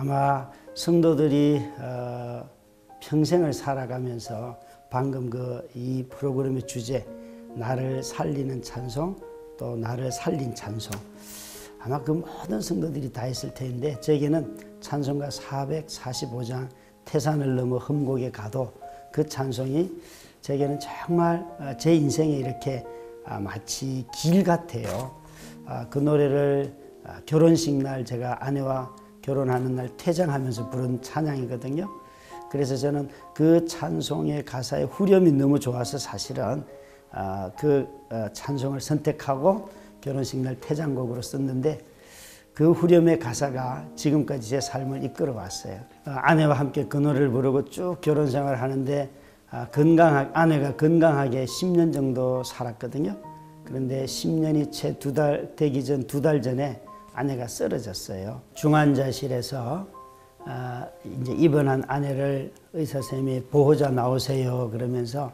아마 성도들이 어, 평생을 살아가면서 방금 그 이 프로그램의 주제 나를 살리는 찬송 또 나를 살린 찬송 아마 그 모든 성도들이 다 했을 텐데 제게는 찬송가 445장 태산을 넘어 흠곡에 가도 그 찬송이 제게는 정말 어, 제 인생에 이렇게 아, 마치 길 같아요. 아, 그 노래를 아, 결혼식 날 제가 아내와 결혼하는 날 퇴장하면서 부른 찬양이거든요. 그래서 저는 그 찬송의 가사의 후렴이 너무 좋아서 사실은 그 어, 찬송을 선택하고 결혼식 날 퇴장곡으로 썼는데 그 후렴의 가사가 지금까지 제 삶을 이끌어 왔어요. 어, 아내와 함께 그 노래를 부르고 쭉 결혼 생활을 하는데 건강하 아내가 건강하게 10년 정도 살았거든요. 그런데 10년이 채 두 달 되기 전 두 달 전에 아내가 쓰러졌어요. 중환자실에서 아, 이제 입원한 아내를 의사 선생님이 보호자 나오세요 그러면서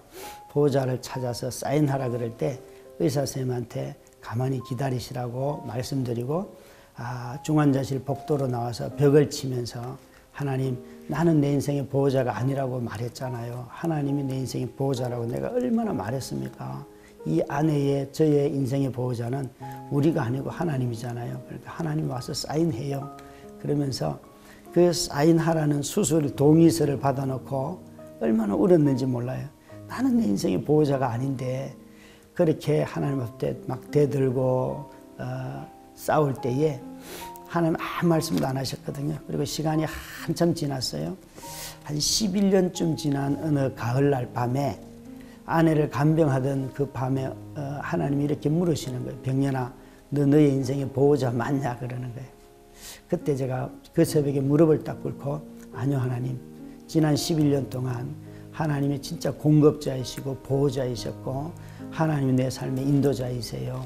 보호자를 찾아서 사인하라 그럴 때 의사 선생님한테 가만히 기다리시라고 말씀드리고 아, 중환자실 복도로 나와서 벽을 치면서 하나님 나는 내 인생의 보호자가 아니라고 말했잖아요. 하나님이 내 인생의 보호자라고 내가 얼마나 말했습니까? 이 아내의 저의 인생의 보호자는 우리가 아니고 하나님이잖아요. 그러니까 하나님 와서 사인해요. 그러면서 그 사인하라는 수술 동의서를 받아놓고 얼마나 울었는지 몰라요. 나는 내 인생의 보호자가 아닌데 그렇게 하나님 앞에 막 대들고 어, 싸울 때에 하나님 아무 말씀도 안 하셨거든요. 그리고 시간이 한참 지났어요. 한 11년쯤 지난 어느 가을날 밤에 아내를 간병하던 그 밤에 어, 하나님이 이렇게 물으시는 거예요. 병년아, 너 너의 인생의 보호자 맞냐? 그러는 거예요. 그때 제가 그 새벽에 무릎을 딱 꿇고 아니요 하나님 지난 11년 동안 하나님이 진짜 공급자이시고 보호자이셨고 하나님이 내 삶의 인도자이세요.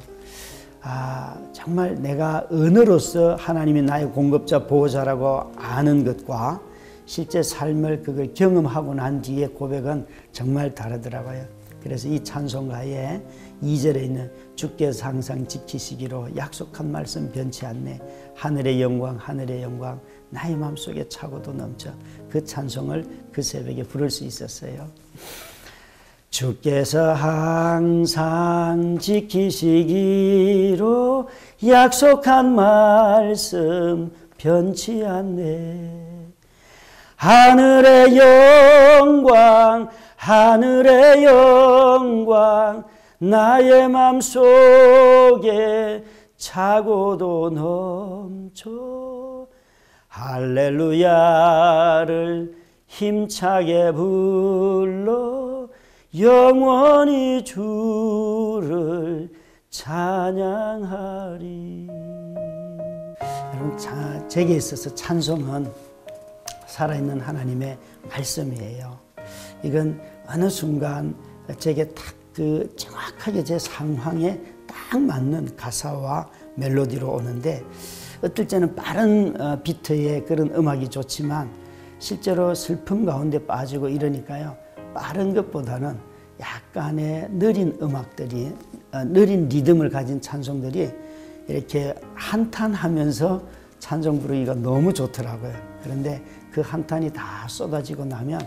아, 정말 내가 은으로서 하나님이 나의 공급자 보호자라고 아는 것과 실제 삶을 그걸 경험하고 난 뒤에 고백은 정말 다르더라고요. 그래서 이 찬송가에 2절에 있는 주께서 항상 지키시기로 약속한 말씀 변치 않네. 하늘의 영광, 하늘의 영광, 나의 마음속에 차고도 넘쳐. 그 찬송을 그 새벽에 부를 수 있었어요. 주께서 항상 지키시기로 약속한 말씀 변치 않네. 하늘의 영광, 하늘의 영광, 나의 맘 속에 차고도 넘쳐. 할렐루야를 힘차게 불러 영원히 주를 찬양하리. 여러분, 제게 있어서 찬송은 살아있는 하나님의 말씀이에요. 이건 어느 순간 제게 딱 그 정확하게 제 상황에 딱 맞는 가사와 멜로디로 오는데 어떨 때는 빠른 어, 비트의 그런 음악이 좋지만 실제로 슬픔 가운데 빠지고 이러니까요. 빠른 것보다는 약간의 느린 음악들이 어, 느린 리듬을 가진 찬송들이 이렇게 한탄하면서 찬송 부르기가 너무 좋더라고요. 그런데 그 한탄이 다 쏟아지고 나면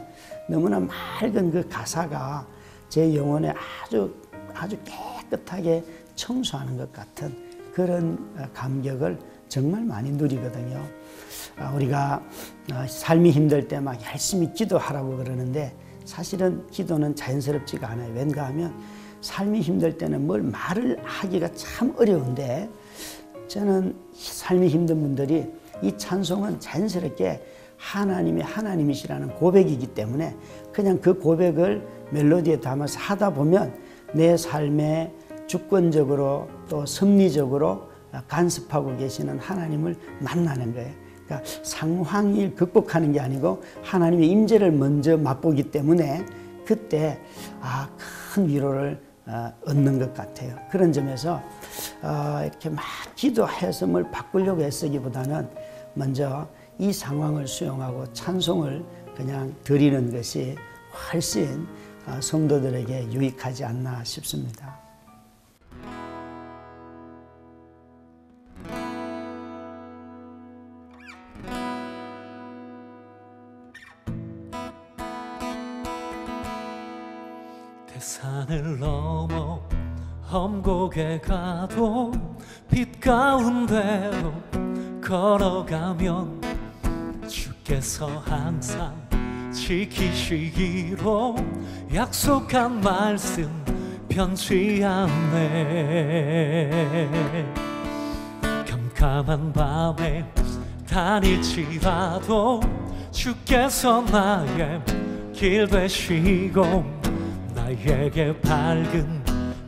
너무나 맑은 그 가사가 제 영혼에 아주 아주 깨끗하게 청소하는 것 같은 그런 감격을 정말 많이 누리거든요. 아, 우리가 아, 삶이 힘들 때 막 열심히 기도하라고 그러는데 사실은 기도는 자연스럽지가 않아요. 왠가 하면 삶이 힘들 때는 뭘 말을 하기가 참 어려운데 저는 삶이 힘든 분들이 이 찬송은 자연스럽게 하나님이 하나님이시라는 고백이기 때문에 그냥 그 고백을 멜로디에 담아서 하다 보면 내 삶에 주권적으로 또 섭리적으로 간섭하고 계시는 하나님을 만나는 거예요. 그러니까 상황을 극복하는 게 아니고 하나님의 임재를 먼저 맛보기 때문에 그때 아, 큰 위로를 어, 얻는 것 같아요. 그런 점에서 어, 어, 이렇게 막 기도해서을 바꾸려고 했으기보다는 먼저 이 상황을 수용하고 찬송을 그냥 드리는 것이 훨씬 어, 성도들에게 유익하지 않나 싶습니다. 산을 넘어 험곡에 가도 빛 가운데로 걸어가면 주께서 항상 지키시기로 약속한 말씀 변치 않네 캄캄한 밤에 다닐지라도 주께서 나의 길 되시고 나에게 밝은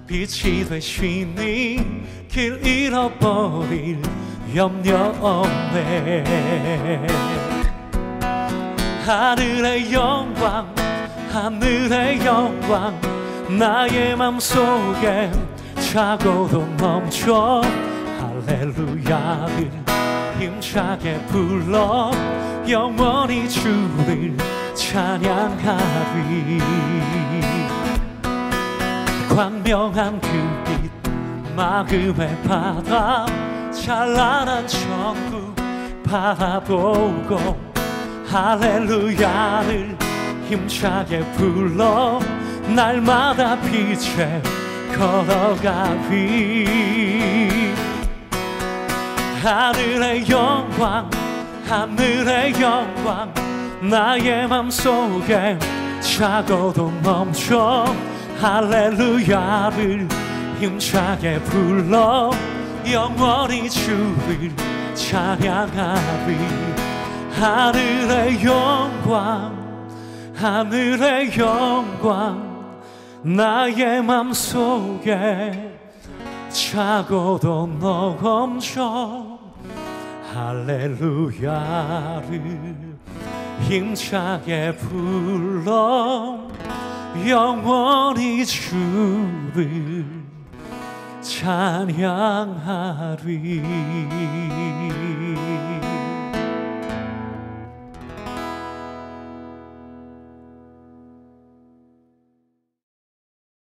빛이 되시니 길 잃어버릴 염려 없네. 하늘의 영광 하늘의 영광 나의 맘속에 차고도 멈춰. 할렐루야를 힘차게 불러. 영원히 주를 찬양하리 광명한 그빛 마음의 바다 찬란한 천국 바라보고 할렐루야를 힘차게 불러 날마다 빛에 걸어가리. 하늘의 영광 하늘의 영광 나의 맘속에 차고도 멈춰 할렐루야를 힘차게 불러 영원히 주를 찬양하리. 하늘의 영광 하늘의 영광 나의 맘속에 차고도 넘쳐 할렐루야를 힘차게 불러 영원히 주를 찬양하리